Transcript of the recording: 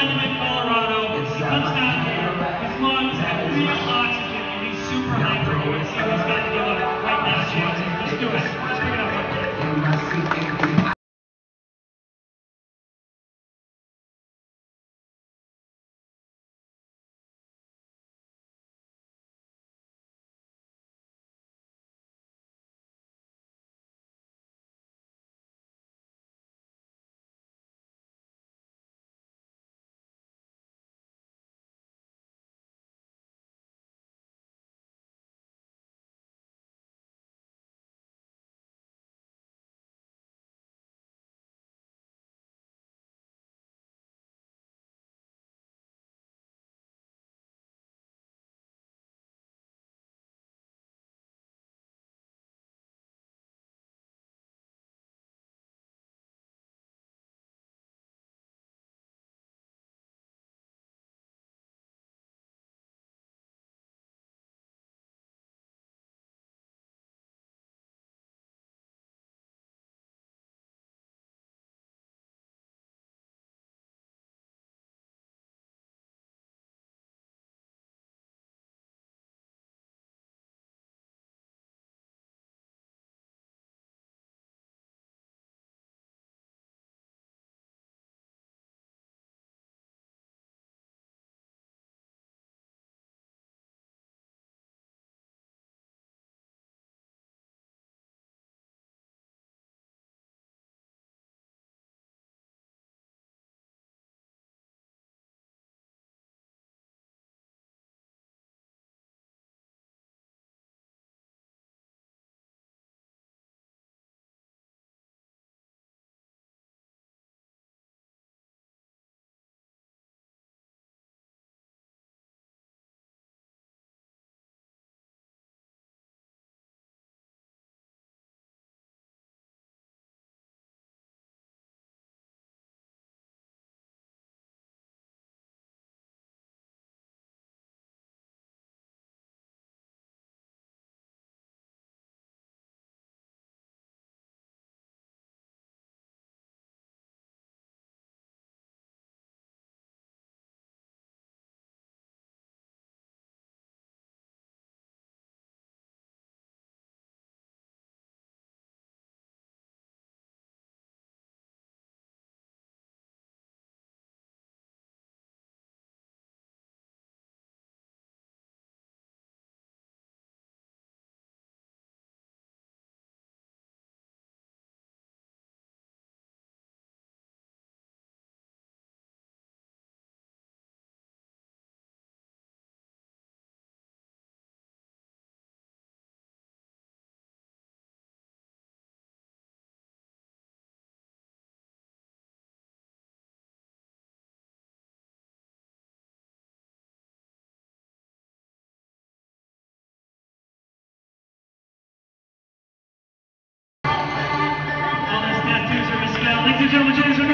Monument, Colorado. He comes down here. His lungs have real oxygen, and he's super hyper. You he's got to give up right now. Let's do uh, it. Let's bring it up. gentlemen, ladies